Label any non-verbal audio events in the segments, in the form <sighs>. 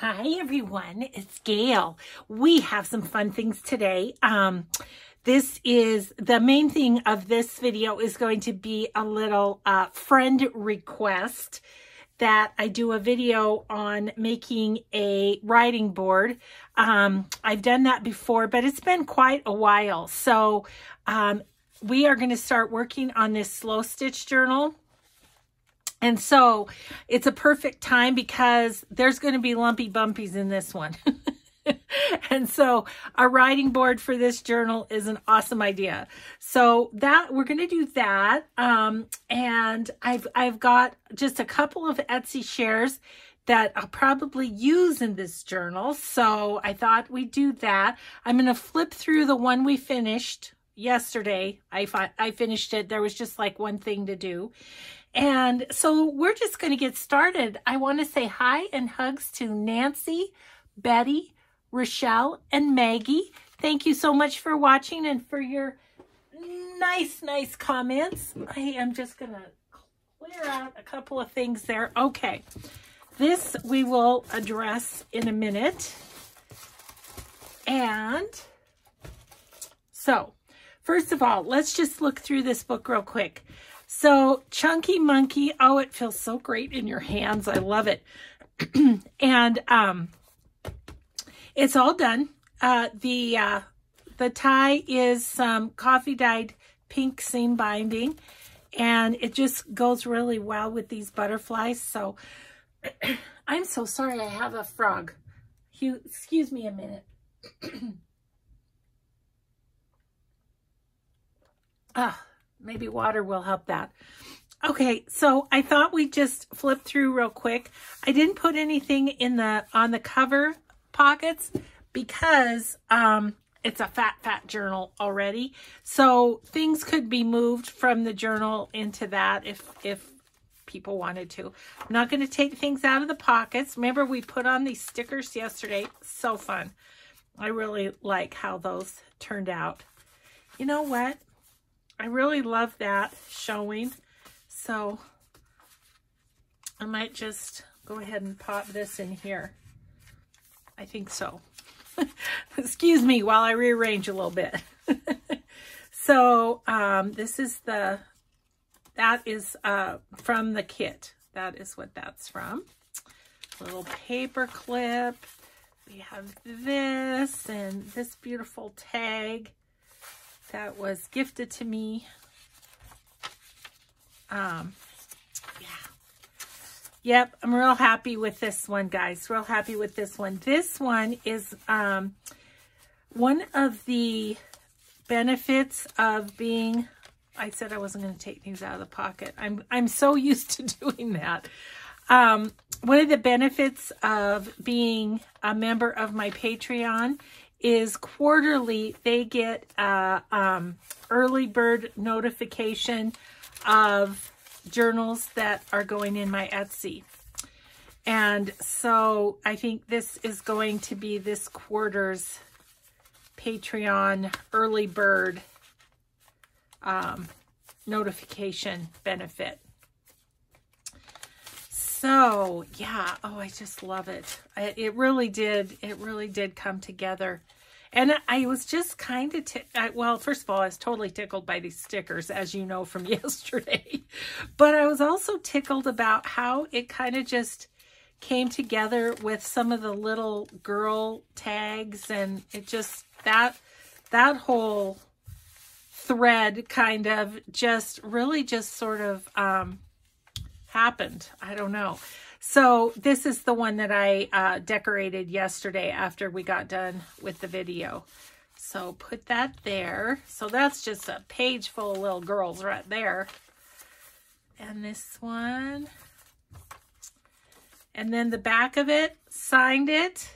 Hi everyone, it's Gayle. We have some fun things today. Um, this is the main thing of this video is going to be a little uh, friend request that I do a video on making a writing board. Um, I've done that before, but it's been quite a while. So um, we are going to start working on this slow stitch journal. And so it's a perfect time because there's going to be lumpy bumpies in this one. <laughs> and so a writing board for this journal is an awesome idea. So that we're going to do that. Um, and I've, I've got just a couple of Etsy shares that I'll probably use in this journal. So I thought we'd do that. I'm going to flip through the one we finished yesterday. I, I finished it. There was just like one thing to do. And so we're just going to get started. I want to say hi and hugs to Nancy, Betty, Rochelle, and Maggie. Thank you so much for watching and for your nice, nice comments. I am just going to clear out a couple of things there. Okay. This we will address in a minute. And so, first of all, let's just look through this book real quick. So Chunky Monkey, oh, it feels so great in your hands. I love it. <clears throat> and um, it's all done. Uh, the uh, the tie is some coffee dyed pink seam binding and it just goes really well with these butterflies. So <clears throat> I'm so sorry I have a frog. You, Excuse me a minute. <clears throat> ah, maybe water will help that. Okay, so I thought we'd just flip through real quick. I didn't put anything in the on the cover pockets because um, it's a fat, fat journal already. So things could be moved from the journal into that if, if people wanted to. I'm not going to take things out of the pockets. Remember, we put on these stickers yesterday. So fun. I really like how those turned out. You know what? I really love that showing. So I might just go ahead and pop this in here. I think so. <laughs> Excuse me while I rearrange a little bit. <laughs> so um, this is the, that is uh, from the kit. That is what that's from. Little paper clip. We have this and this beautiful tag that was gifted to me. Um, yeah. Yep, I'm real happy with this one, guys. Real happy with this one. This one is um, one of the benefits of being, I said I wasn't going to take things out of the pocket. I'm, I'm so <laughs> used to doing that. Um, one of the benefits of being a member of my Patreon is quarterly they get a um, early bird notification of journals that are going in my Etsy. And so I think this is going to be this quarter's Patreon early bird um, notification benefit. So, yeah. Oh, I just love it. I, it really did. It really did come together. And I was just kind of, well, first of all, I was totally tickled by these stickers, as you know from <laughs> yesterday. but I was also tickled about how it kind of just came together with some of the little girl tags. And it just, that, that whole thread kind of just really just sort of um, happened. I don't know. So this is the one that I uh, decorated yesterday after we got done with the video. So put that there. So that's just a page full of little girls right there. And this one. And then the back of it, signed it.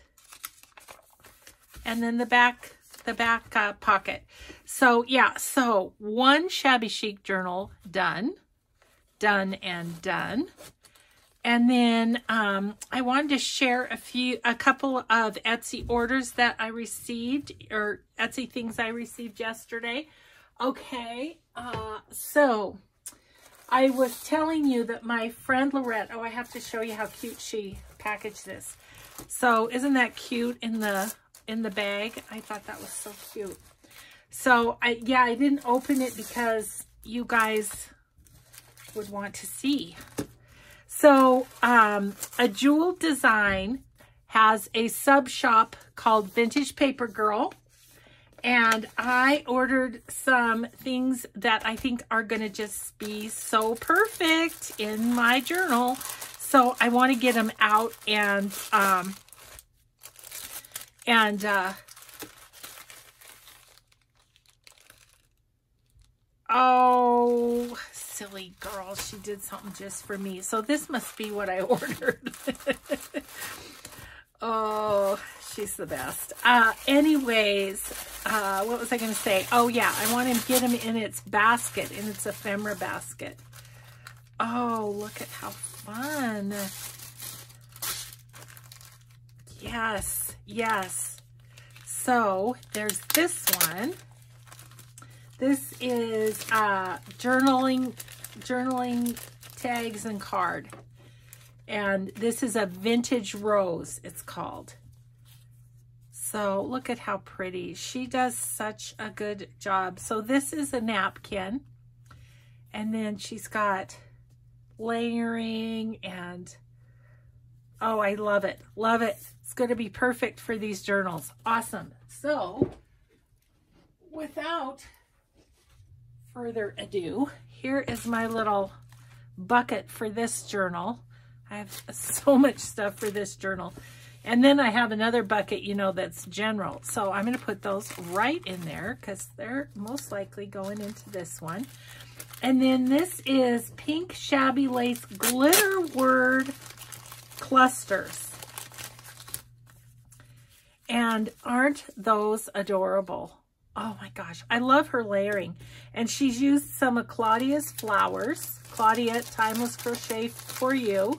And then the back, the back uh, pocket. So yeah, so one shabby chic journal done done and done. And then um, I wanted to share a few, a couple of Etsy orders that I received or Etsy things I received yesterday. Okay, uh, so I was telling you that my friend Lorette, oh, I have to show you how cute she packaged this. So isn't that cute in the in the bag? I thought that was so cute. So I yeah, I didn't open it because you guys would want to see. So um, a jewel design has a sub shop called Vintage Paper Girl. And I ordered some things that I think are going to just be so perfect in my journal. So I want to get them out and, um, and, uh, oh, silly girl, she did something just for me. So this must be what I <laughs> ordered. <laughs> oh, she's the best. Uh, anyways, uh, what was I going to say? Oh, yeah, I want to get them in its basket, in its ephemera basket. Oh, look at how fun. Yes, yes. So there's this one. This is uh, journaling, journaling tags and card. And this is a vintage rose, it's called. So look at how pretty. She does such a good job. So this is a napkin. And then she's got layering and oh, I love it. Love it. It's going to be perfect for these journals. Awesome. So without further ado, here is my little bucket for this journal. I have <laughs> so much stuff for this journal. And then I have another bucket, you know, that's general. So I'm going to put those right in there because they're most likely going into this one. And then this is Pink Shabby Lace Glitter Word Clusters. And aren't those adorable? Oh my gosh, I love her layering. And she's used some of Claudia's flowers. Claudia Timeless Crochet for you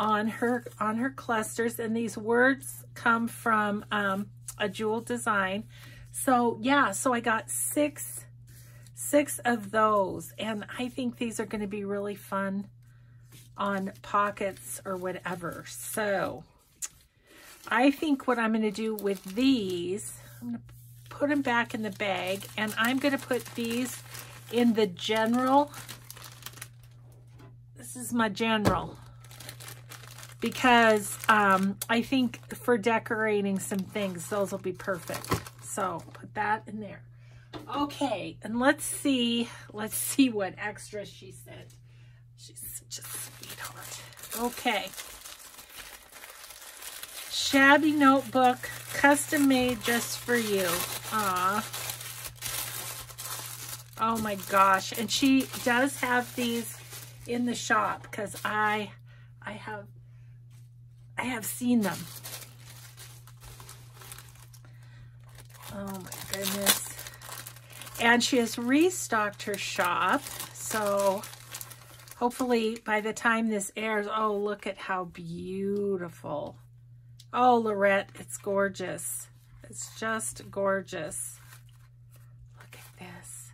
on her on her clusters and these words come from um, a jewel design so yeah so I got six six of those and I think these are going to be really fun on pockets or whatever so I think what I'm going to do with these I'm to put them back in the bag and I'm going to put these in the general this is my general because um, I think for decorating some things, those will be perfect. So put that in there. Okay, and let's see, let's see what extra she sent. She's such a sweetheart. Okay. Shabby notebook, custom made just for you. Ah. Oh my gosh. And she does have these in the shop because I I have I have seen them. Oh my goodness. And she has restocked her shop. So hopefully by the time this airs, oh, look at how beautiful. Oh, Lorette, it's gorgeous. It's just gorgeous. Look at this.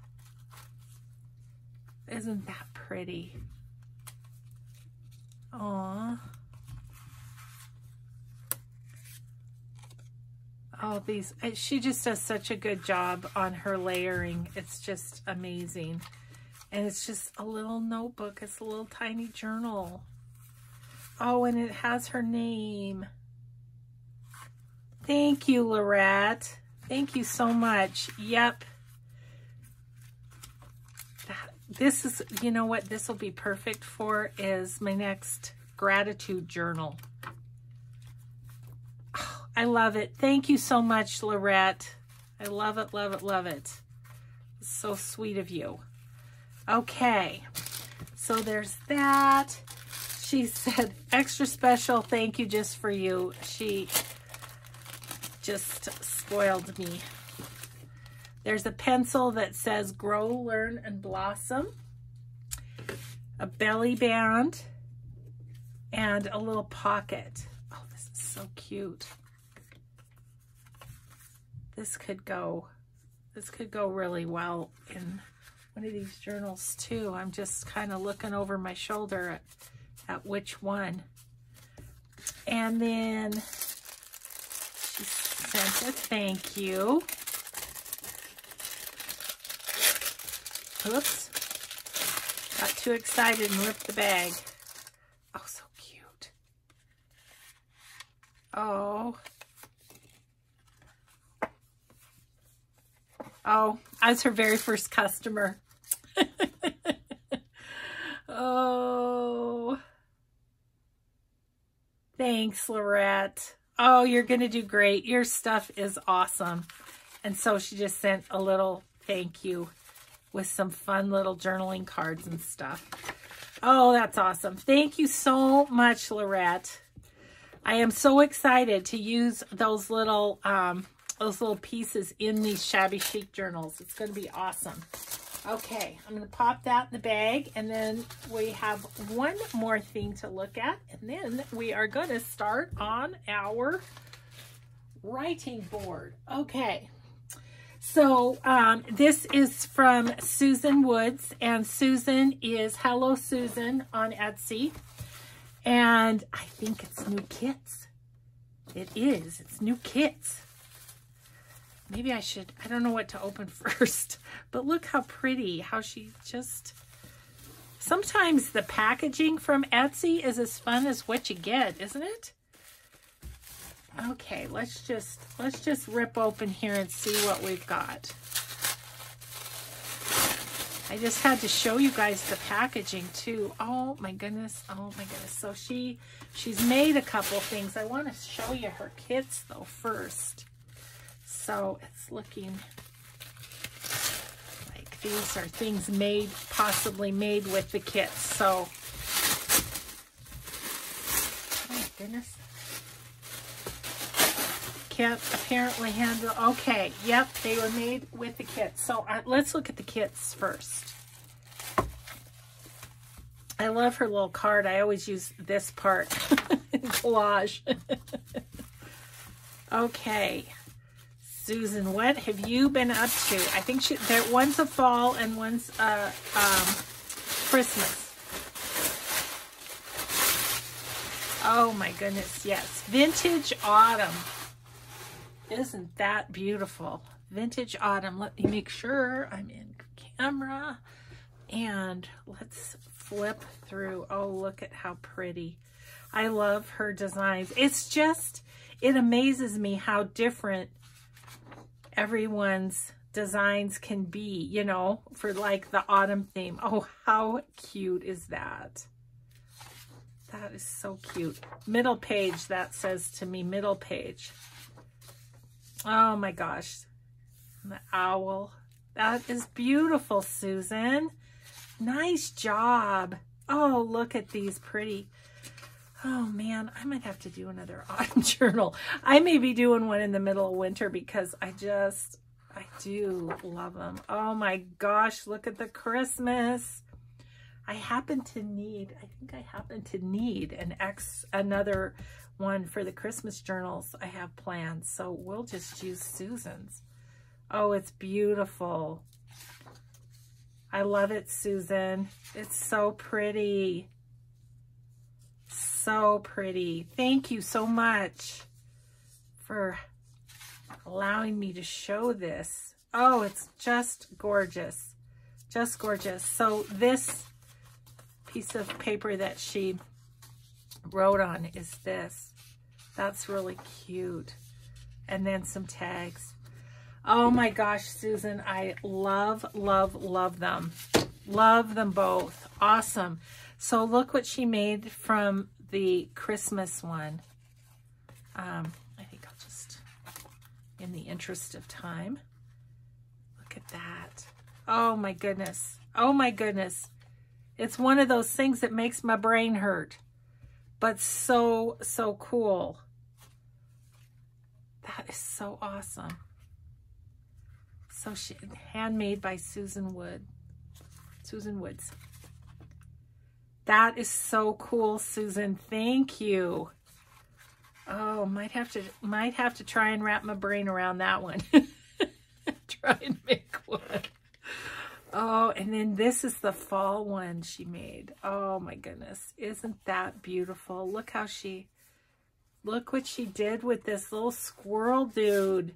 Isn't that pretty? Aww. all oh, these. Eh, she just does such a good job on her layering. It's just amazing. And it's just a little notebook. It's a little tiny journal. Oh, and it has her name. Thank you, Lorette. Thank you so much. Yep. This is, you know what this will be perfect for is my next gratitude journal. <sighs> I love it. Thank you so much, Lorette. I love it, love it, love it. It's so sweet of you. Okay, so there's that. She <laughs> said, extra special thank you just for you. She just spoiled me. There's a pencil that says grow, learn, and blossom. A belly band and a little pocket. Oh, this is so cute this could go, this could go really well in one of these journals too. I'm just kind of looking over my shoulder at, at which one. And then thank you. Oops. Got too excited and ripped the bag. Oh, so cute. Oh. Oh, I was her very first customer. <laughs> oh. Thanks, Lorette. Oh, you're going to do great. Your stuff is awesome. And so she just sent a little thank you with some fun little journaling cards and stuff. Oh, that's awesome. Thank you so much, Lorette. I am so excited to use those little um, those little pieces in these shabby chic journals. It's going to be awesome. Okay, I'm going to pop that in the bag and then we have one more thing to look at and then we are going to start on our writing board. Okay, so um, this is from Susan Woods and Susan is Hello Susan on Etsy and I think it's new kits. It is, it's new kits. Maybe I should, I don't know what to open <laughs> first, but look how pretty, how she just, sometimes the packaging from Etsy is as fun as what you get, isn't it? Okay, let's just, let's just rip open here and see what we've got. I just had to show you guys the packaging too. Oh my goodness. Oh my goodness. So she, she's made a couple things. I want to show you her kits though first. So it's looking like these are things made, possibly made with the kits. So, my goodness. Kit apparently handle, okay, yep, they were made with the kits. So uh, let's look at the kits first. I love her little card. I always use this part <laughs> in collage. <laughs> okay. Susan, what have you been up to? I think she, there, one's a fall and one's a um, Christmas. Oh my goodness, yes. Vintage Autumn. Isn't that beautiful? Vintage Autumn. Let me make sure I'm in camera. And let's flip through. Oh, look at how pretty. I love her designs. It's just, it amazes me how different everyone's designs can be, you know, for like the autumn theme. Oh, how cute is that? That is so cute. Middle page, that says to me, middle page. Oh my gosh. The owl. That is beautiful, Susan. Nice job. Oh, look at these pretty. Oh man, I might have to do another <laughs> autumn journal. I may be doing one in the middle of winter because I just, I do love them. Oh my gosh, look at the Christmas. I happen to need, I think I happen to need an X, another one for the Christmas journals I have planned. So we'll just use Susan's. Oh, it's beautiful. I love it, Susan. It's so pretty so pretty. Thank you so much for allowing me to show this. Oh, it's just gorgeous. Just gorgeous. So this piece of paper that she wrote on is this. That's really cute. And then some tags. Oh my gosh, Susan, I love, love, love them. Love them both. Awesome. So look what she made from the Christmas one. Um, I think I'll just, in the interest of time, look at that. Oh my goodness. Oh my goodness. It's one of those things that makes my brain hurt, but so, so cool. That is so awesome. So she, handmade by Susan Wood. Susan Woods. That is so cool, Susan. Thank you. Oh, might have to might have to try and wrap my brain around that one. <laughs> try and make one. Oh, and then this is the fall one she made. Oh my goodness. Isn't that beautiful? Look how she look what she did with this little squirrel dude.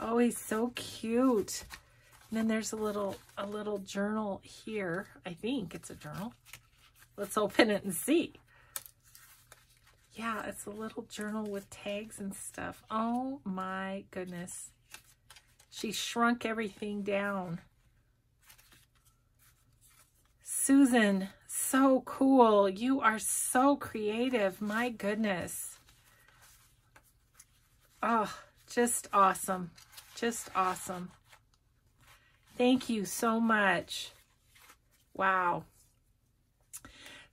Oh, he's so cute. And then there's a little a little journal here. I think it's a journal. Let's open it and see. Yeah, it's a little journal with tags and stuff. Oh my goodness. She shrunk everything down. Susan, so cool. You are so creative. My goodness. Oh, just awesome. Just awesome. Thank you so much. Wow.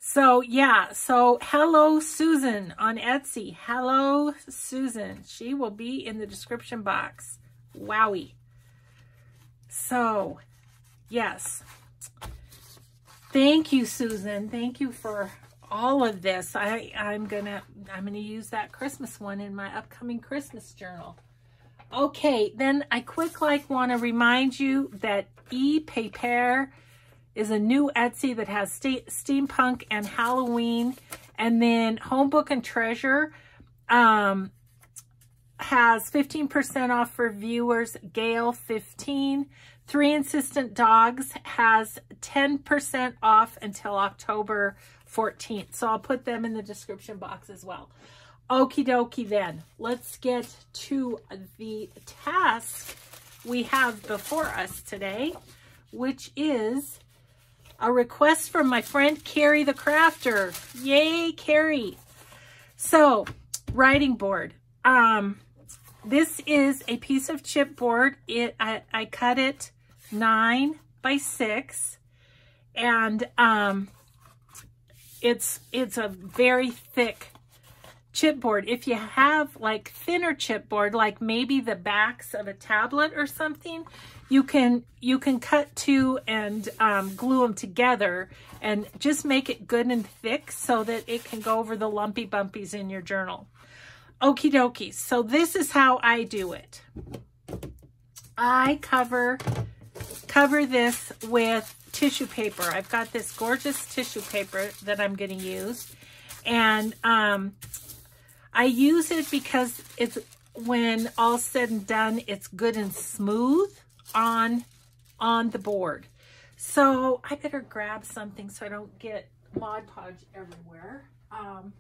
So, yeah. So, hello, Susan on Etsy. Hello, Susan. She will be in the description box. Wowie. So, yes. Thank you, Susan. Thank you for all of this. I, I'm gonna I'm gonna use that Christmas one in my upcoming Christmas journal. Okay, then I quick like want to remind you that ePaper is a new Etsy that has steampunk and Halloween. And then Home Book and Treasure um, has 15% off for viewers, Gayle 15. Three Insistent Dogs has 10% off until October 14th. So I'll put them in the description box as well. Okie dokie then. Let's get to the task we have before us today, which is a request from my friend Ceri the Crafter. Yay, Ceri. So, writing board. Um, this is a piece of chipboard. It I, I cut it nine by six. And um, it's, it's a very thick chipboard. If you have like thinner chipboard, like maybe the backs of a tablet or something, you can you can cut two and um, glue them together and just make it good and thick so that it can go over the lumpy bumpies in your journal. Okie dokie. So this is how I do it. I cover cover this with tissue paper. I've got this gorgeous tissue paper that I'm going to use. And um, I use it because it's when all said and done, it's good and smooth on, on the board. So I better grab something so I don't get Mod Podge everywhere. Um,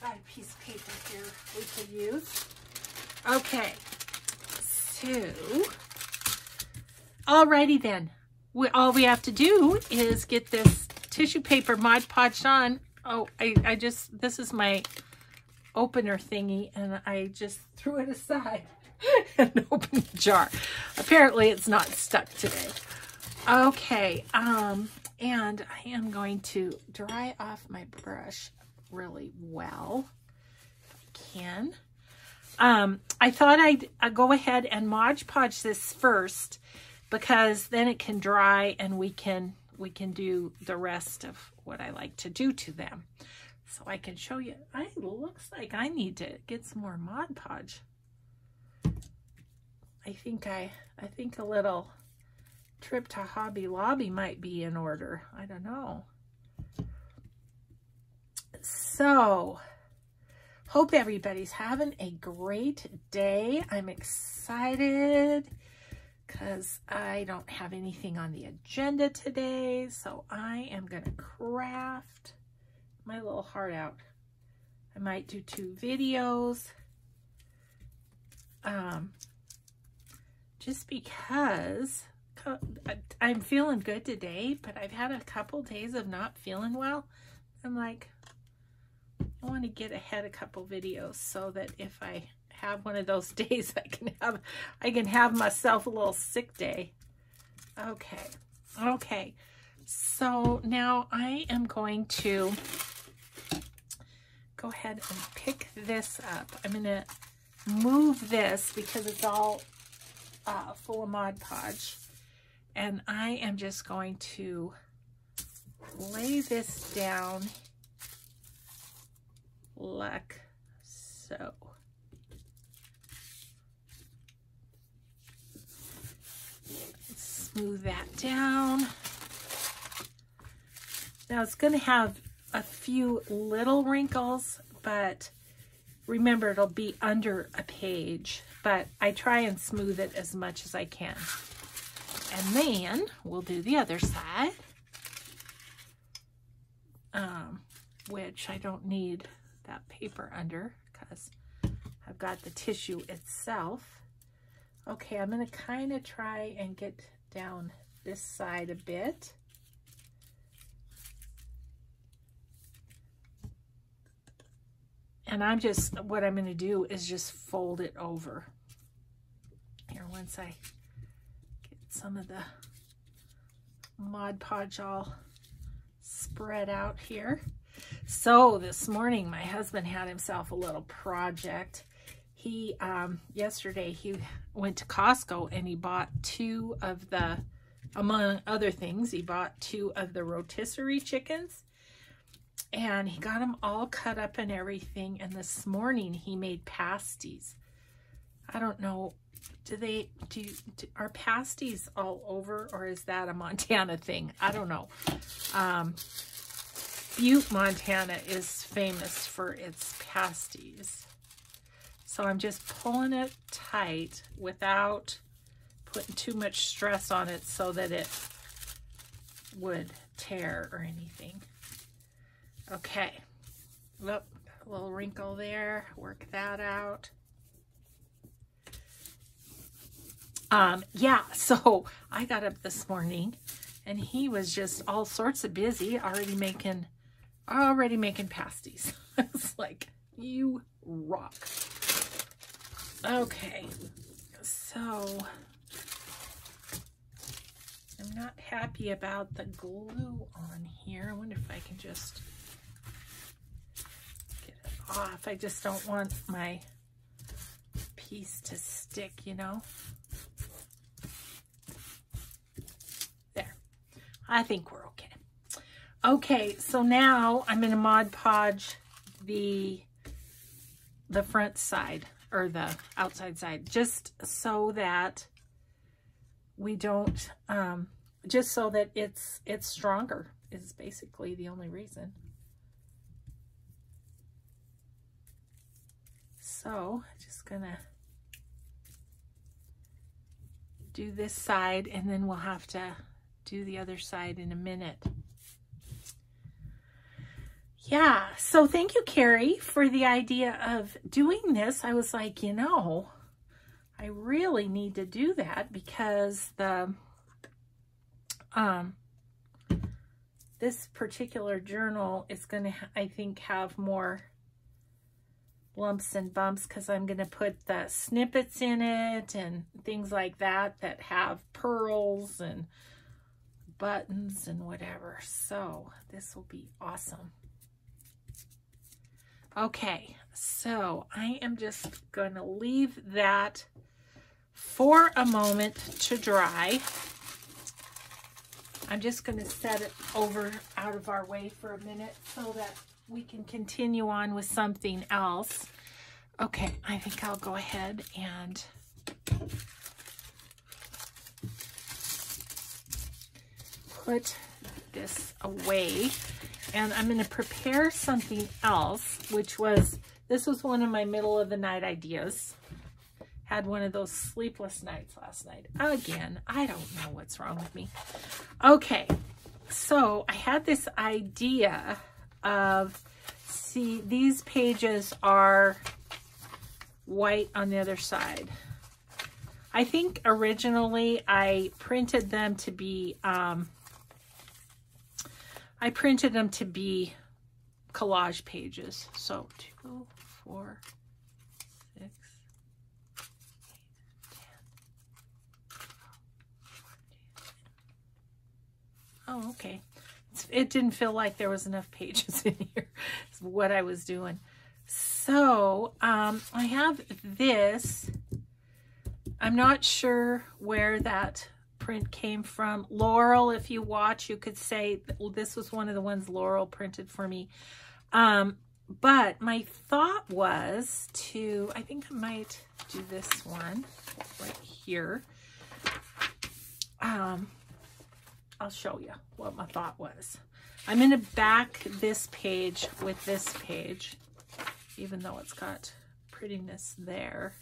got a piece of paper here we could use. Okay, two. Alrighty then. We, all we have to do is get this tissue paper Mod Podge on. Oh, I, I just, this is my opener thingy and I just <laughs> threw it aside <laughs> and open the jar. Apparently it's not stuck today. Okay, um, and I am going to dry off my brush really well. Can. Um, I thought I'd, I'd go ahead and Mod Podge this first because then it can dry and we can we can do the rest of what I like to do to them. So I can show you. I looks like I need to get some more Mod Podge. I think I I think a little trip to Hobby Lobby might be in order. I don't know. So, Hope everybody's having a great day. I'm excited because I don't have anything on the agenda today. So I am going to craft my little heart out. I might do two videos. Um, just because I'm feeling good today, but I've had a couple days of not feeling well. I'm like, I want to get ahead a couple videos so that if I have one of those <laughs> days, I can have I can have myself a little sick day. Okay, okay. So now I am going to go ahead and pick this up. I'm going to move this because it's all uh, full of Mod Podge. And I am just going to lay this down like so. Smooth that down. Now it's going to have a few little wrinkles, but remember it'll be under a page, but I try and smooth it as much as I can. And then we'll do the other side, um, which I don't need that paper under because I've got the tissue itself. Okay, I'm going to kind of try and get down this side a bit. And I'm just, what I'm going to do is just fold it over. Here, once I get some of the Mod Podge all spread out here. So this morning, my husband had himself a little project. He, um, yesterday, he went to Costco and he bought two of the, among other things, he bought two of the rotisserie chickens and he got them all cut up and everything. And this morning he made pasties. I don't know. Do they, do, do are pasties all over or is that a Montana thing? I don't know. Um, Butte, Montana is famous for its pasties. So I'm just pulling it tight without putting too much stress on it so that it would tear or anything. Okay, look, a little wrinkle there, work that out. Um, yeah, <laughs> so I got up this morning and he was just all sorts of busy already making already making pasties. <laughs> it's like, you rock. Okay, so I'm not happy about the glue on here. I wonder if I can just off. I just don't want my piece to stick, you know. There. I think we're okay. Okay, so now I'm going to Mod Podge the, the front side or the outside side just so that we don't, um, just so that it's, it's stronger is basically the only reason. So just gonna do this side and then we'll have to do the other side in a minute. Yeah, so thank you, Ceri, for the idea of doing this. I was like, you know, I really need to do that because the um this particular journal is going to, I think, have more lumps and bumps because I'm going to put the snippets in it and things like that that have pearls and buttons and whatever. So this will be awesome. Okay, so I am just going to leave that for a moment to dry. I'm just going to set it over out of our way for a minute so that we can continue on with something else. Okay, I think I'll go ahead and put this away and I'm going to prepare something else, which was, this was one of my middle of the night ideas. Had one of those sleepless nights last night. Again, I don't know what's wrong with me. Okay, so I had this idea of, see, these pages are white on the other side. I think originally I printed them to be um, I printed them to be collage pages. So two, four, six, eight, ten. Oh, okay. It didn't feel like there was enough pages <laughs> in here. Is what I was doing. So um, I have this. I'm not sure where that print came from. Laurel, if you watch, you could say this was one of the ones Laurel printed for me. Um, but my thought was to, I think I might do this one right here. Um, I'll show you what my thought was. I'm going to back this page with this page, even though it's got prettiness there.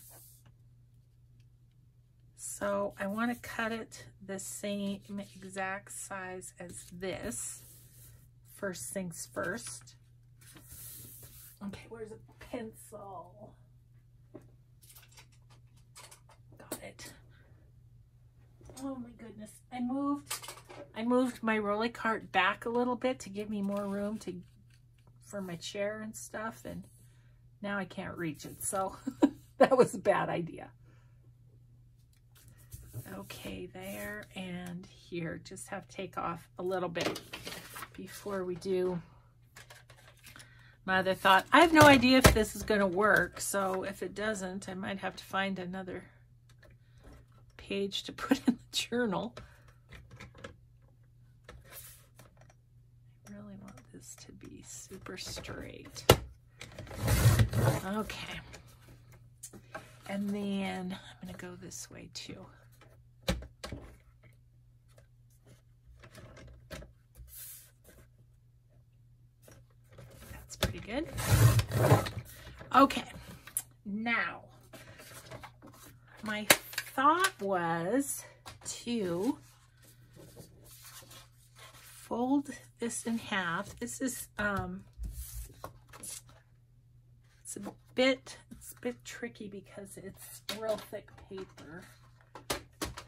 So I want to cut it the same exact size as this. First things first. Okay, where's a pencil? Got it. Oh my goodness. I moved I moved my rolly cart back a little bit to give me more room to for my chair and stuff and now I can't reach it. So <laughs> that was a bad idea. Okay, there and here. Just have to take off a little bit before we do my other thought. I have no idea if this is going to work, so if it doesn't, I might have to find another page to <laughs> put in the journal. I this to be super straight. Okay. And then I'm going to go this way too. That's pretty good. Okay, now my thought was to fold this in half. This is um it's a bit it's a bit tricky because it's real thick paper.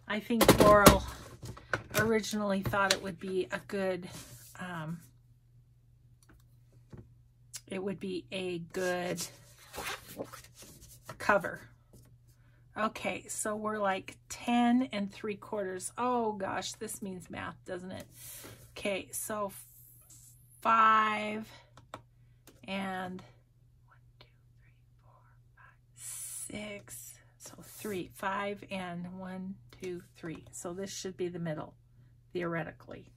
I think Laurel originally thought it would be a good um, it would be a good cover. Okay, so we're like 10 and 3 quarters. Oh gosh, this means math, doesn't it? Okay, so 5 and one, two, three, four, five, 6. So 3, 5 and one, two, three. So this should be the middle, theoretically.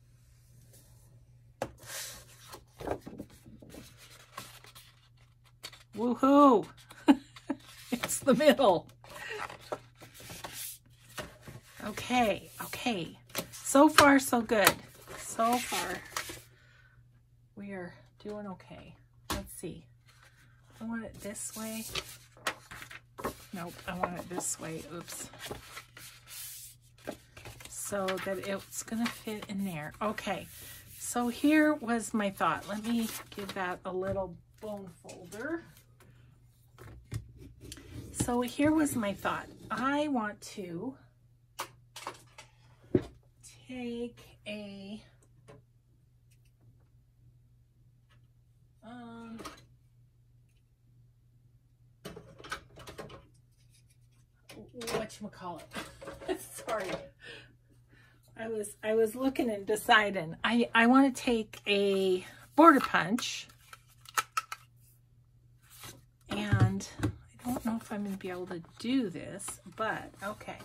Woohoo! <laughs> it's the middle. Okay, okay. So far, so good. So far, we are doing okay. Let's see. I want it this way. Nope, I want it this way. Oops. So that it's going to fit in there. Okay, so here was my thought. Let me give that a little bone folder so here was my thought. I want to take a um, whatchamacallit. <laughs> Sorry. I was I was looking and deciding. I, I want to take a border punch and I don't know if I'm going to be able to do this, but okay.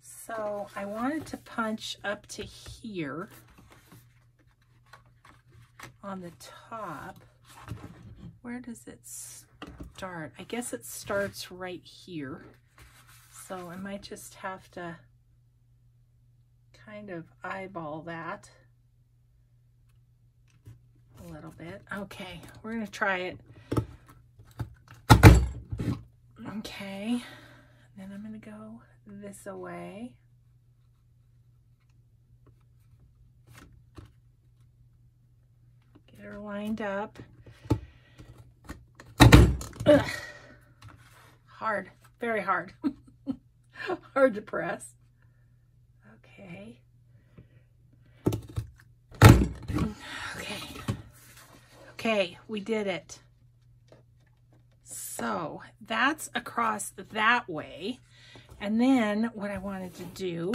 So I wanted to punch up to here on the top. Where does it start? I guess it starts right here. So I might just have to kind of eyeball that a little bit. Okay, we're going to try it. Okay, then I'm going to go this away. Get her lined up. Ugh. Hard, very hard. <laughs> <laughs> hard to press. Okay. Okay. Okay, we did it. So that's across that way. And then what I wanted to do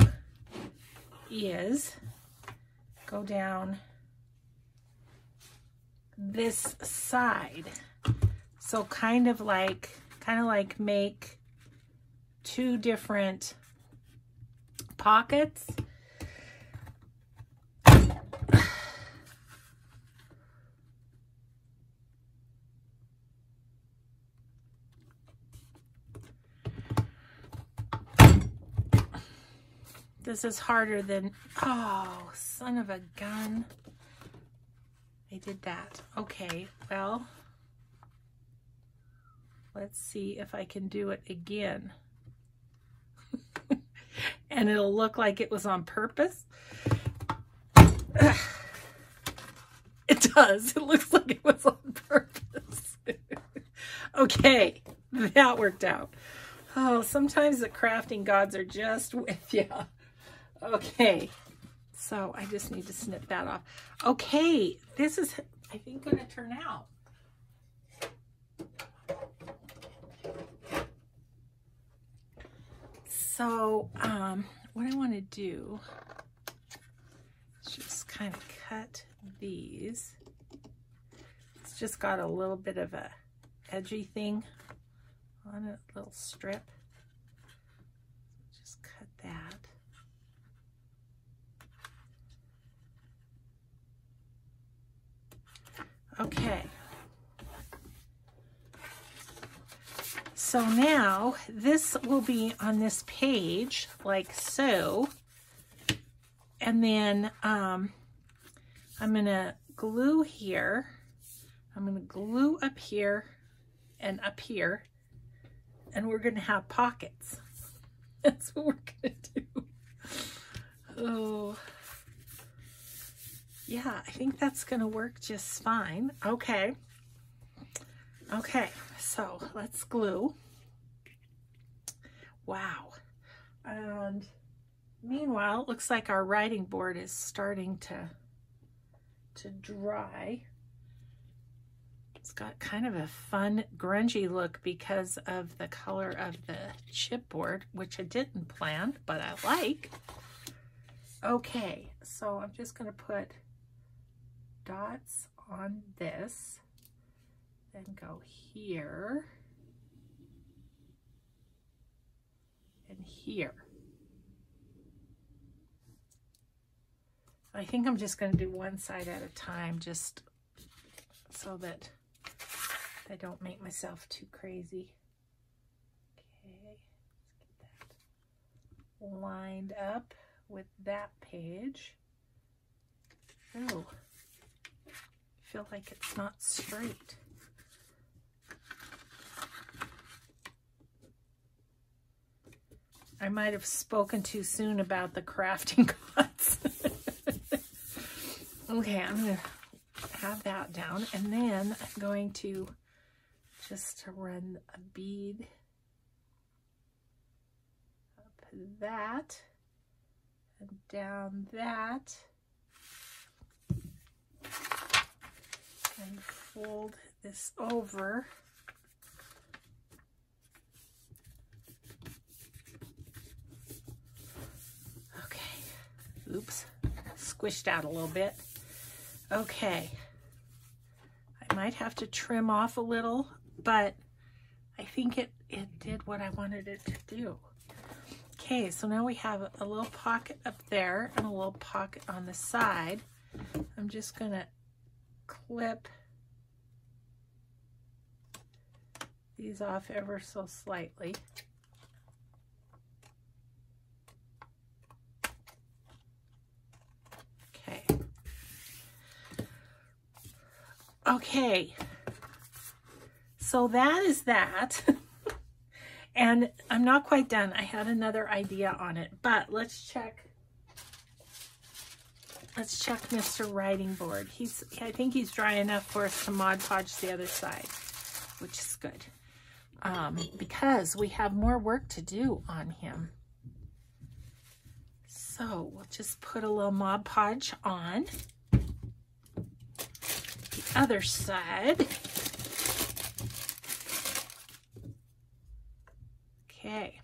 is go down this side. So kind of like, kind of like make two different pockets This is harder than, oh, son of a gun. I did that. Okay, well, let's see if I can do it again. And it'll look like it was on purpose. <sighs> It does. It looks like it was on purpose. <laughs> okay, that worked out. Oh, sometimes the crafting gods are just with you. Okay, so I just need to snip that off. Okay, this is, I think, going to turn out. So, um, what I want to do is just kind of cut these. It's just got a little bit of a edgy thing on a little strip. Just cut that. Okay. So now this will be on this page like so. And then um, I'm going to glue here. I'm going to glue up here and up here. And we're going to have pockets. <laughs> That's what we're going to do. Oh. Yeah, I think that's going to work just fine. Okay. Okay, so let's glue. Wow. And meanwhile, it looks like our writing board is starting to, to dry. It's got kind of a fun grungy look because of the color of the chipboard, which I didn't plan, but I like. Okay, so I'm just going to put dots on this then go here and here. I think I'm just going to do one side at a time just so that I don't make myself too crazy. Okay, let's get that lined up with that page. Oh, I feel like it's not straight. I might have spoken too soon about the crafting <laughs> gods. okay, I'm going to have that down. And then I'm going to just run a bead up that and down that and fold this over Oops, squished out a little bit. Okay. I might have to trim off a little, but I think it, it did what I wanted it to do. Okay, so now we have a little pocket up there and a little pocket on the side. I'm just to clip these off ever so slightly. Okay, so that is that. <laughs> and I'm not quite done. I had another idea on it, but let's check. Let's check Mr. Writing Board. He's, I think he's dry enough for us to Mod Podge the other side, which is good. Um, because we have more work to do on him. So we'll just put a little Mod Podge on other side. Okay.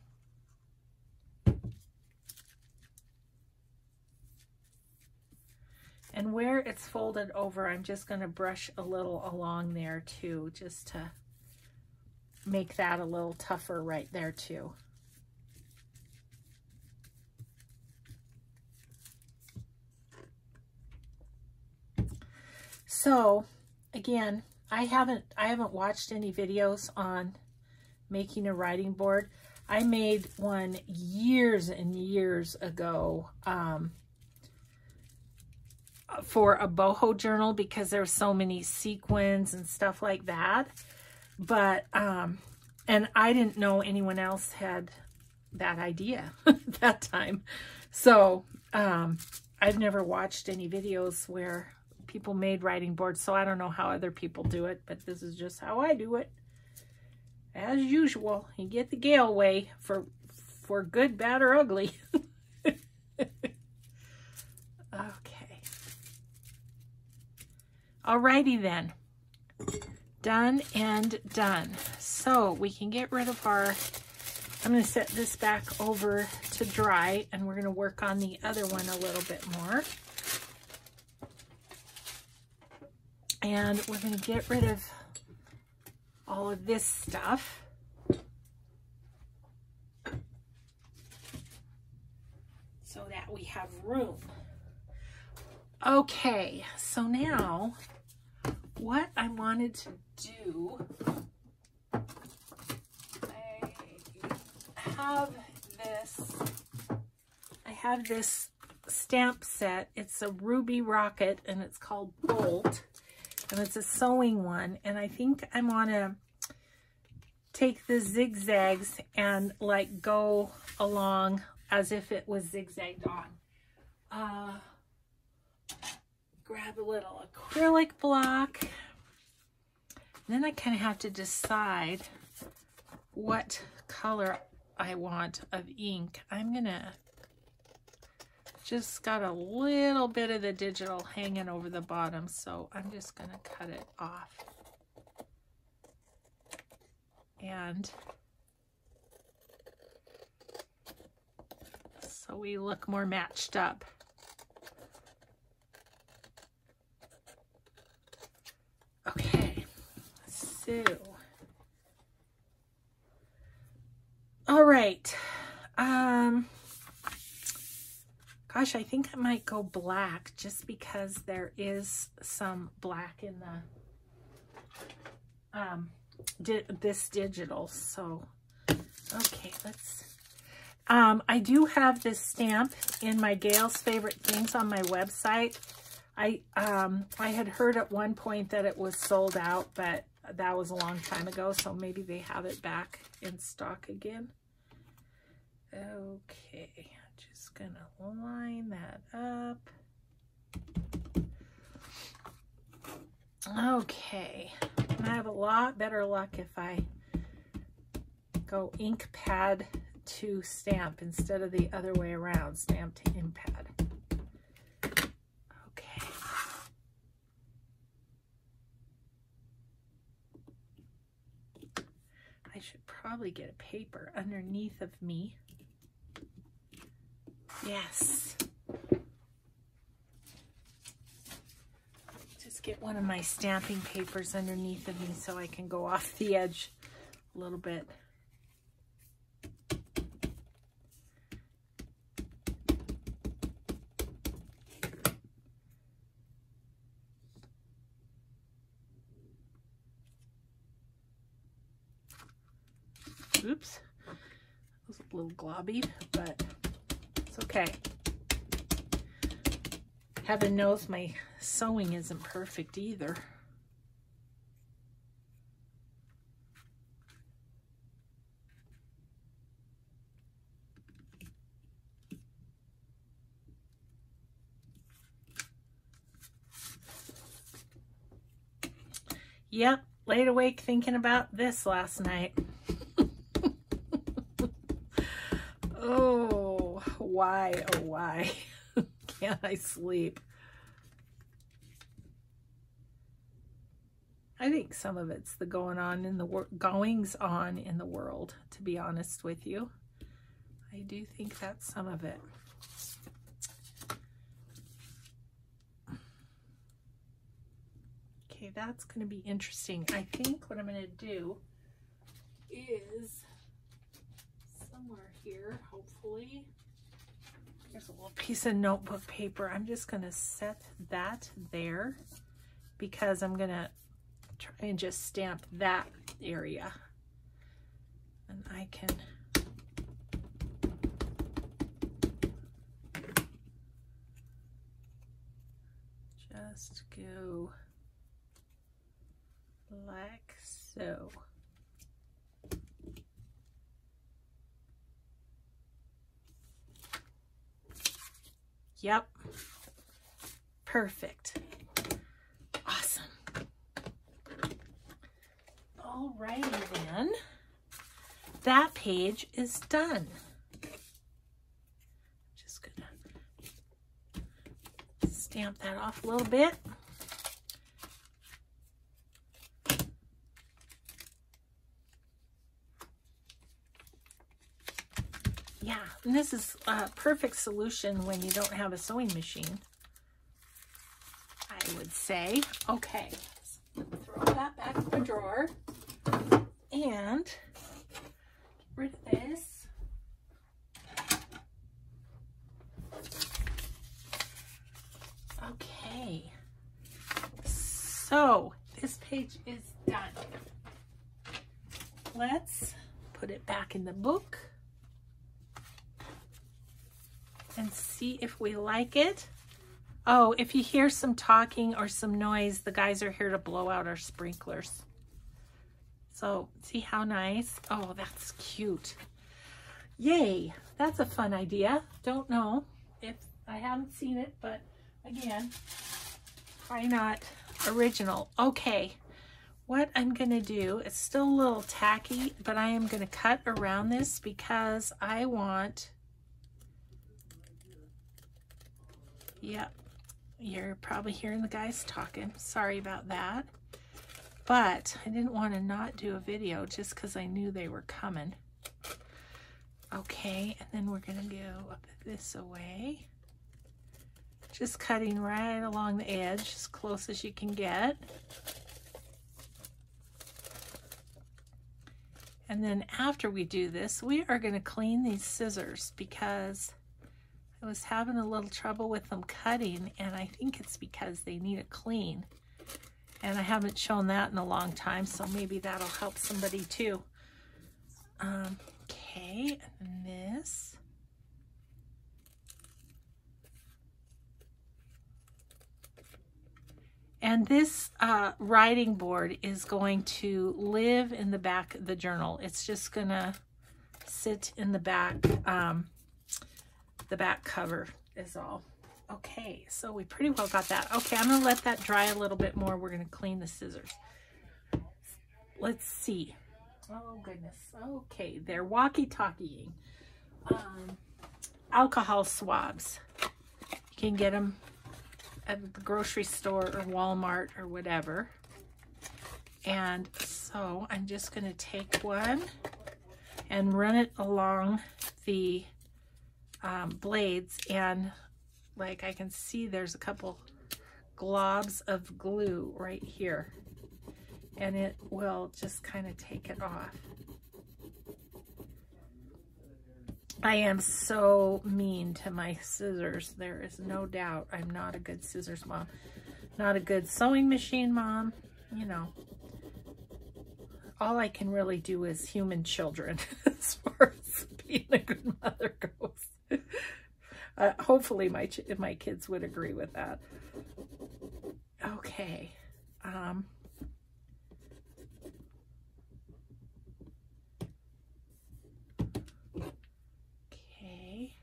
And where it's folded over, I'm just going to brush a little along there too, just to make that a little tougher right there too. So again, I haven't I haven't watched any videos on making a writing board. I made one years and years ago. Um, for a boho journal because there's so many sequins and stuff like that. But, um, and I didn't know anyone else had that idea <laughs> that time. So, um, I've never watched any videos where people made writing boards, so I don't know how other people do it, but this is just how I do it. As usual, you get the Gayle way for for good, bad, or ugly. <laughs> okay. Alrighty then. Done and done. So we can get rid of our, I'm going to set this back over to dry and we're going to work on the other one a little bit more. And we're to get rid of all of this stuff. So that we have room. Okay, so now what I wanted to do, I have this, I have this stamp set. It's a Ruby Rock-It and it's called Bolt and it's a sewing one. And I think I'm to take the zigzags and like go along as if it was zigzagged on. Uh, grab a little acrylic block. Then I kind of have to decide what color I want of ink. I'm going to just got a little bit of the digital hanging over the bottom, so I'm just going to cut it off. And so we look more matched up. Okay, so, all right, um, Gosh, I think I might go black just because there is some black in the um di this digital. So, okay, let's um I do have this stamp in my Gayle's favorite things on my website. I um I had heard at one point that it was sold out, but that was a long time ago, so maybe they have it back in stock again. Okay gonna line that up. Okay, I have a lot better luck if I go ink pad to stamp instead of the other way around, stamp to ink pad. Okay. I should probably get a paper underneath of me Yes. Just get one of my stamping papers underneath of me so I can go off the edge a little bit. Oops, that was a little globby, but okay. Heaven knows my sewing isn't perfect either. Yep, laid awake thinking about this last night. oh why, oh why <laughs> can't I sleep? I think some of it's the going on in the goings on in the world, to be honest with you. I do think that's some of it. Okay, that's going to be interesting. I think what I'm going to do is somewhere here, hopefully, Here's a little piece of notebook paper. I'm just going to set that there because I'm going to try and just stamp that area. And I can just go like so. Yep. Perfect. Awesome. Alrighty then. That page is done. Just gonna stamp that off a little bit. Yeah, and this is a perfect solution when you don't have a sewing machine. I would say. Okay, throw that back in the drawer and get rid of this. Okay, so this page is done. Let's put it back in the book and see if we like it. Oh, if you hear some talking or some noise, the guys are here to blow out our sprinklers. So see how nice? Oh, that's cute. Yay, that's a fun idea. Don't know if I haven't seen it, but again, why not original? Okay, what I'm gonna do, it's still a little tacky, but I am gonna cut around this because I want Yep. You're probably hearing the guys talking. Sorry about that. But I didn't want to not do a video just because I knew they were coming. Okay, and then we're going to go up this away. Just cutting right along the edge as close as you can get. And then after we do this, we are going to clean these scissors because I was having a little trouble with them cutting, and I think it's because they need a clean. And I haven't shown that in a long time, so maybe that'll help somebody too. Um, okay, and this. And this uh, writing board is going to live in the back of the journal. It's just to sit in the back um, the back cover is all. Okay, so we pretty well got that. Okay, I'm to let that dry a little bit more. We're to clean the scissors. Let's see. Oh, goodness. Okay, they're walkie-talkieing. Um, alcohol swabs. You can get them at the grocery store or Walmart or whatever. And so I'm just to take one and run it along the um, blades and like I can see there's a couple globs of glue right here and it will just kind of take it off. I am so mean to my scissors. There is no doubt I'm not a good scissors mom. Not a good sewing machine mom. You know, all I can really do is human children <laughs> as far as being a good mother goes. <laughs> uh, hopefully my, my kids would agree with that. Okay. Um, okay.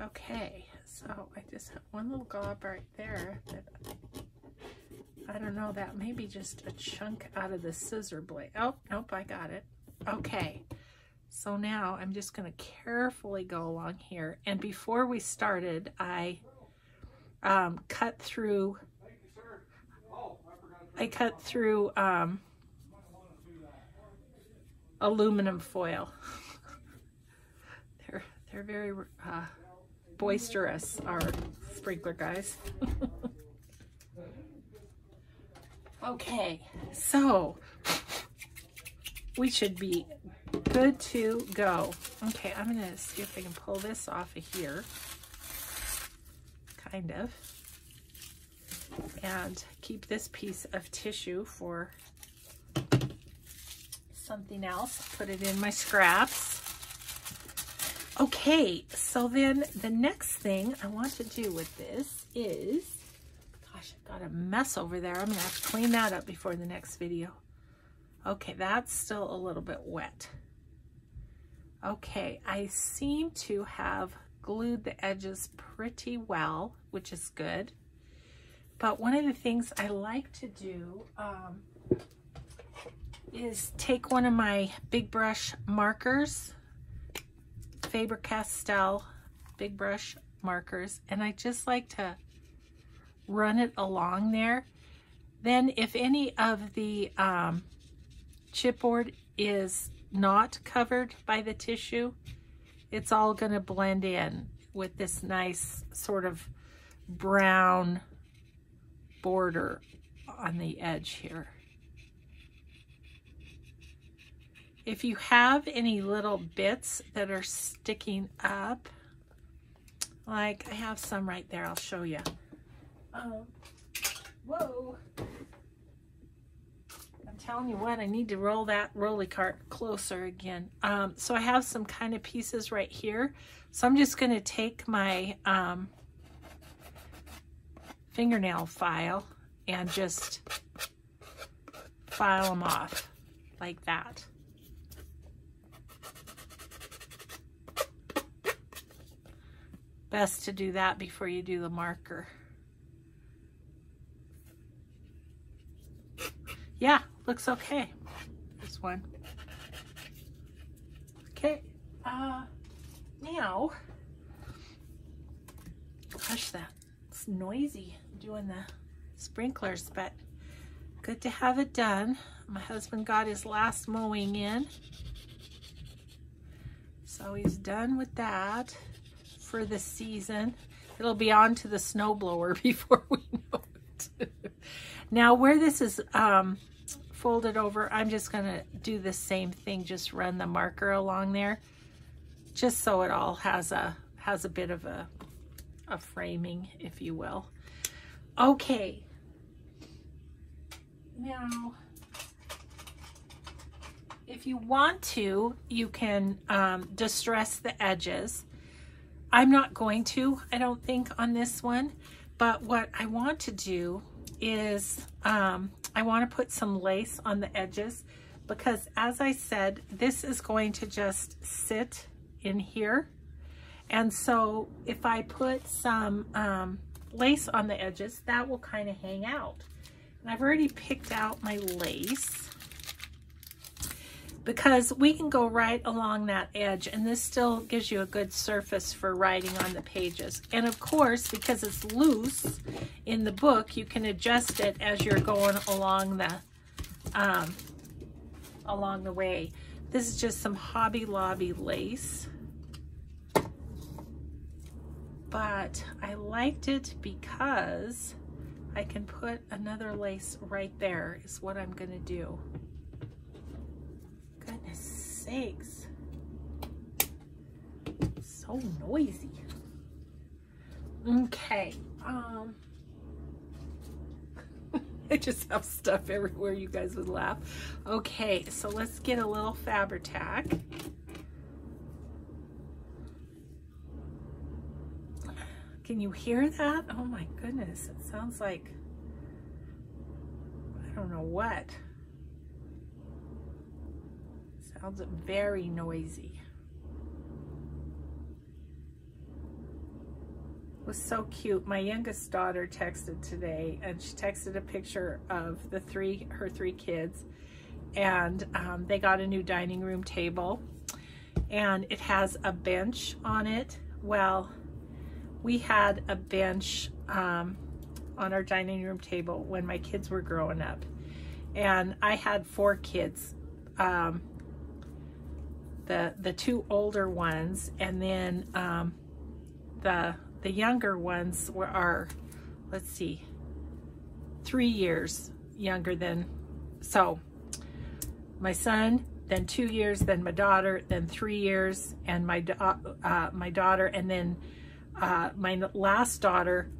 Okay, so I just have one little gob right there that I don't know, that may be just a chunk out of the scissor blade. Oh, nope, I got it. Okay. So now I'm just going to carefully go along here. And before we started, I um, cut through, I cut through um, aluminum foil. <laughs> they're, they're very uh, boisterous, our sprinkler guys. <laughs> okay, so we should be good to go. Okay, I'm going to see if I can pull this off of here. Kind of. And keep this piece of tissue for something else. Put it in my scraps. Okay, so then the next thing I want to do with this is, gosh, I've got a mess over there. I'm gonna have to clean that up before the next video. Okay, that's still a little bit wet. Okay, I seem to have glued the edges pretty well, which is good. But one of the things I like to do um, is take one of my big brush markers, Faber-Castell big brush markers, and I just like to run it along there. Then if any of the um, chipboard is not covered by the tissue, it's all going to blend in with this nice sort of brown border on the edge here. If you have any little bits that are sticking up, like I have some right there, I'll show you. Um, whoa. Telling you what, I need to roll that rolly cart closer again. Um, so I have some kind of pieces right here. So I'm just going to take my um, fingernail file and just file them off like that. Best to do that before you do the marker. Yeah, looks okay. This one. Okay. Uh, now, gosh, that it's noisy doing the sprinklers, but good to have it done. My husband got his last mowing in. So he's done with that for the season. It'll be on to the snow blower <laughs> before we know it. now where this is um, folded over, I'm just gonna do the same thing, just run the marker along there, just so it all has a has a bit of a, a framing, if you will. Okay. Now, if you want to, you can um, distress the edges. I'm not going to, I don't think, on this one. But what I want to do is um, I want to put some lace on the edges because as I said, this is going to just sit in here. And so if I put some um, lace on the edges, that will kind of hang out. And I've already picked out my lace because we can go right along that edge and this still gives you a good surface for writing on the pages. And of course, because it's loose in the book, you can adjust it as you're going along the um, along the way. This is just some Hobby Lobby lace. But I liked it because I can put another lace right there is what I'm gonna do sakes. So noisy. Okay. Um, <laughs> I just have stuff everywhere. You guys would laugh. Okay, so let's get a little Fabri-Tac. Can you hear that? Oh my goodness, it sounds like, I don't know what. Sounds very noisy. It was so cute. My youngest daughter texted today and she texted a picture of the three, her three kids and um, they got a new dining room table and it has a bench on it. Well, we had a bench um, on our dining room table when my kids were growing up. And I had four kids. Um, the the two older ones and then um, the the younger ones were are let's see three years younger than so my son then two years then my daughter then three years and my uh, my daughter and then uh, my last daughter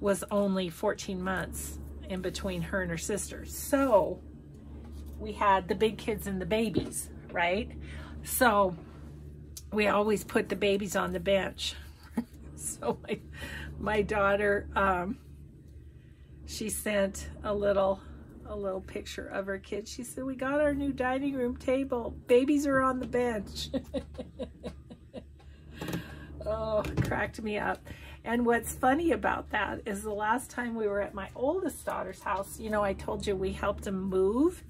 was only 14 months in between her and her sisters so we had the big kids and the babies right so we always put the babies on the bench. <laughs> so my, my daughter, um, she sent a little a little picture of her kids. She said, we got our new dining room table. Babies are on the bench. <laughs> oh, cracked me up. And what's funny about that is the last time we were at my oldest daughter's house, you know, I told you we helped them move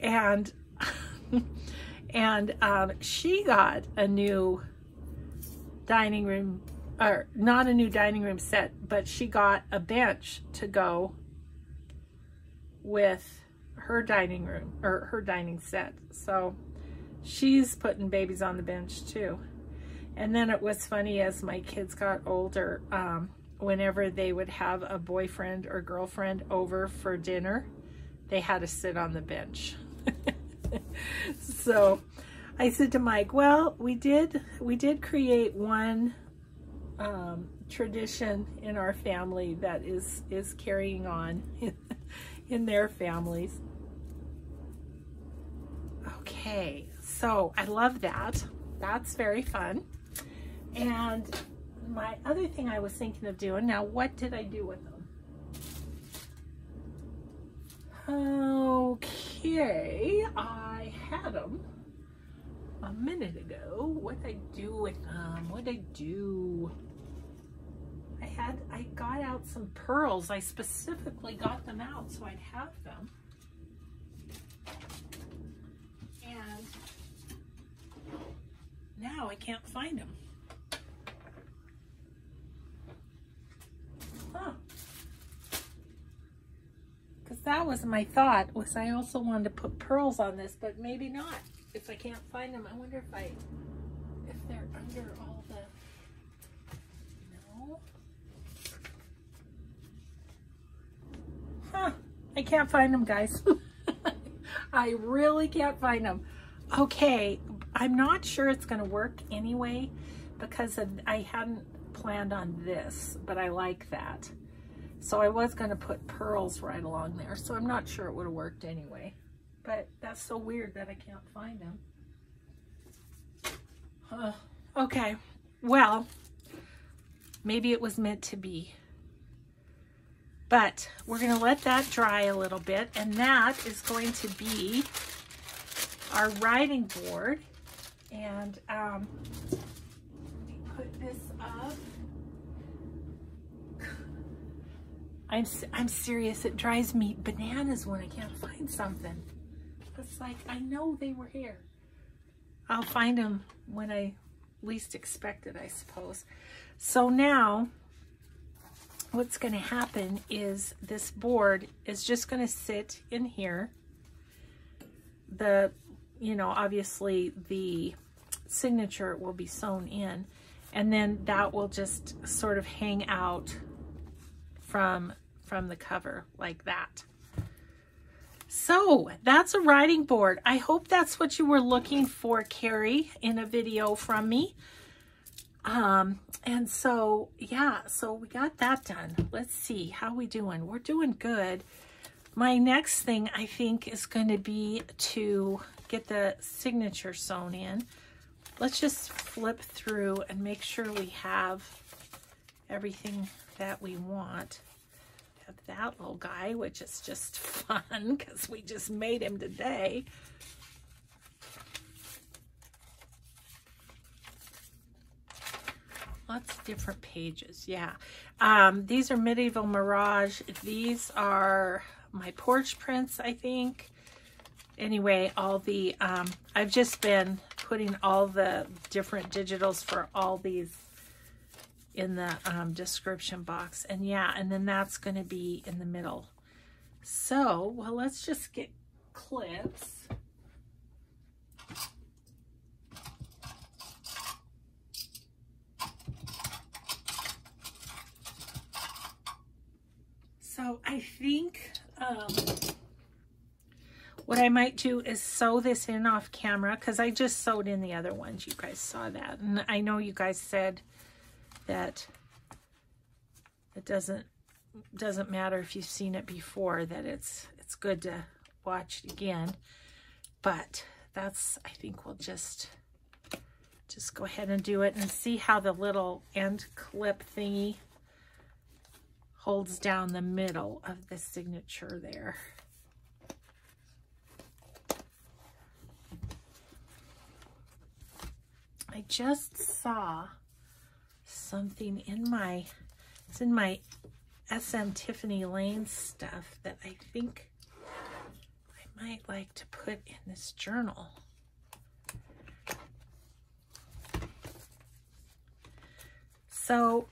and, <laughs> and um, she got a new dining room, or not a new dining room set, but she got a bench to go with her dining room or her dining set. So she's putting babies on the bench too. And then it was funny as my kids got older, um, whenever they would have a boyfriend or girlfriend over for dinner, they had to sit on the bench. <laughs> so I said to Mike, well, we did, we did create one um, tradition in our family that is, is carrying on <laughs> in their families. Okay, so I love that. That's very fun. And my other thing I was thinking of doing, now what did I do with them? Okay, I had them a minute ago. What did I do with them? What did I do? I had, I got out some pearls. I specifically got them out so I'd have them. And now I can't find them. Huh. Because that was my thought, was I also wanted to put pearls on this, but maybe not. If I can't find them, I wonder if I, if they're under all the no. huh I can't find them, guys. <laughs> I really can't find them. Okay, I'm not sure it's going to work anyway because of, I hadn't planned on this, but I like that. So I was going to put pearls right along there, so I'm not sure it would have worked anyway. But that's so weird that I can't find them. Okay, well, maybe it was meant to be. But we're going to let that dry a little bit. And that is going to be our writing board. And um, put this up. I'm, I'm serious. It drives me bananas when I can't find something. It's like, I know they were here. I'll find them when I least expect it, I suppose. So now what's going to happen is this board is just going to sit in here. The, you know, obviously the signature will be sewn in and then that will just sort of hang out from, from the cover like that. So that's a writing board. I hope that's what you were looking for, Ceri, in a video from me. Um, and so, yeah, so we got that done. Let's see, how we doing? We're doing good. My next thing, I think, is going to be to get the signature sewn in. Let's just flip through and make sure we have everything that we want. That little guy, which is just <laughs> fun because we just made him today. lots of different pages. Yeah. Um, these are Medieval Mirage. These are my porch prints, I think. Anyway, all the, um, I've just been putting all the different digitals for all these in the um, description box. And yeah, and then that's going to be in the middle. So, well, let's just get clips. So I think um, what I might do is sew this in off camera because I just sewed in the other ones. You guys saw that. And I know you guys said that it doesn't doesn't matter if you've seen it before, that it's it's good to watch it again. But that's, I think we'll just just go ahead and do it and see how the little end clip thingy holds down the middle of the signature there. I just saw something in my, it's in my SM Tiffany Lane stuff that I think I might like to put in this journal. So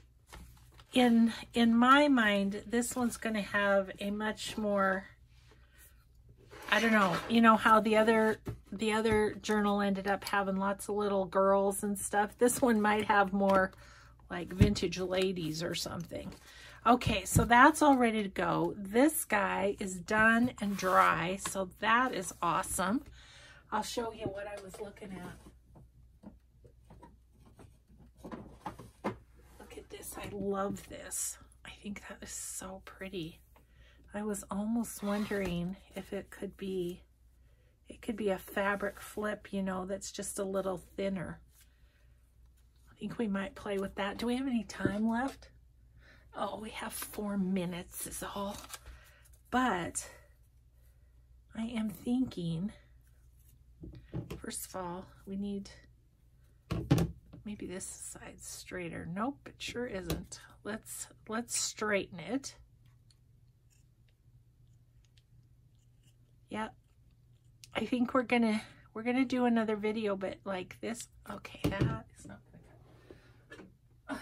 in in my mind, this one's going to have a much more I don't know, you know how the other the other journal ended up having lots of little girls and stuff. This one might have more like vintage ladies or something. Okay, so that's all ready to go. This guy is done and dry, so that is awesome. I'll show you what I was looking at. Look at this. I love this. I think that is so pretty. I was almost wondering if it could be, it could be a fabric flip, you know, that's just a little thinner. Think we might play with that. Do we have any time left? Oh, we have four minutes is all. But I am thinking, first of all, we need, maybe this side's straighter. Nope, it sure isn't. Let's, let's straighten it. Yep. I think we're gonna we're gonna do another video, but like this. Okay, that is not gonna.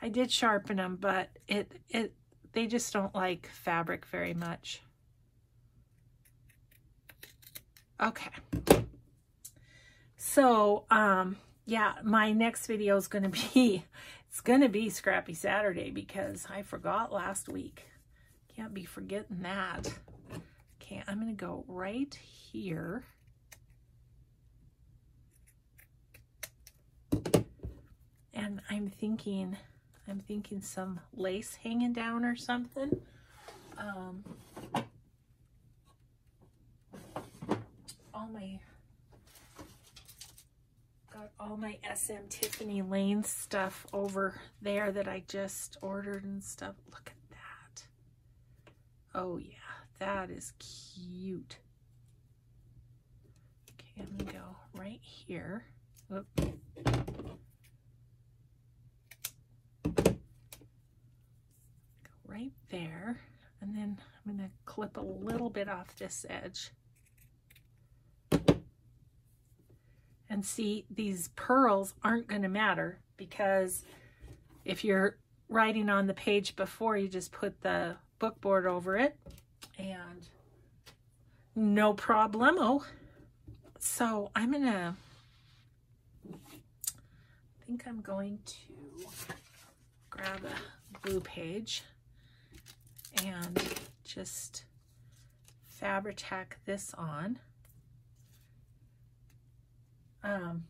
I did sharpen them, but it it they just don't like fabric very much. Okay. So, um, yeah, my next video is going to be, <laughs> it's going to be Scrappy Saturday because I forgot last week. Can't be forgetting that. Okay, I'm going to go right here. And I'm thinking, I'm thinking some lace hanging down or something. Um, all my, got all my SM Tiffany Lane stuff over there that I just ordered and stuff. Look at that. Oh yeah. That is cute. Okay, I'm gonna go right here. Oop. Right there. And then I'm gonna clip a little bit off this edge. And see, these pearls aren't gonna matter because if you're writing on the page before, you just put the book board over it and no problemo. Oh, so I'm gonna, I think I'm going to grab a blue page and just Fabri-Tac this on. Um,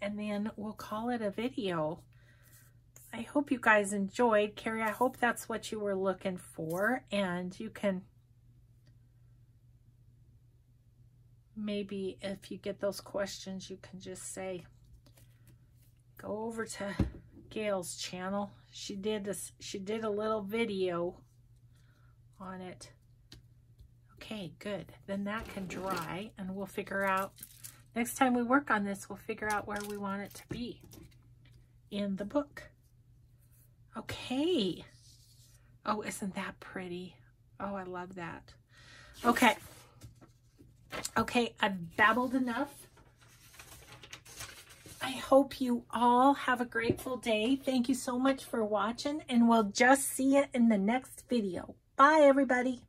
and then we'll call it a video. I hope you guys enjoyed. Ceri, I hope that's what you were looking for. And you can maybe if you get those questions, you can just say, go over to Gayle's channel. She did this, she did a little video on it. Okay, good. Then that can dry and we'll figure out, next time we work on this, we'll figure out where we want it to be in the book. Okay. Oh, isn't that pretty? Oh, I love that. Okay. Okay, I've babbled enough. I hope you all have a grateful day. Thank you so much for watching, and we'll just see you in the next video. Bye, everybody.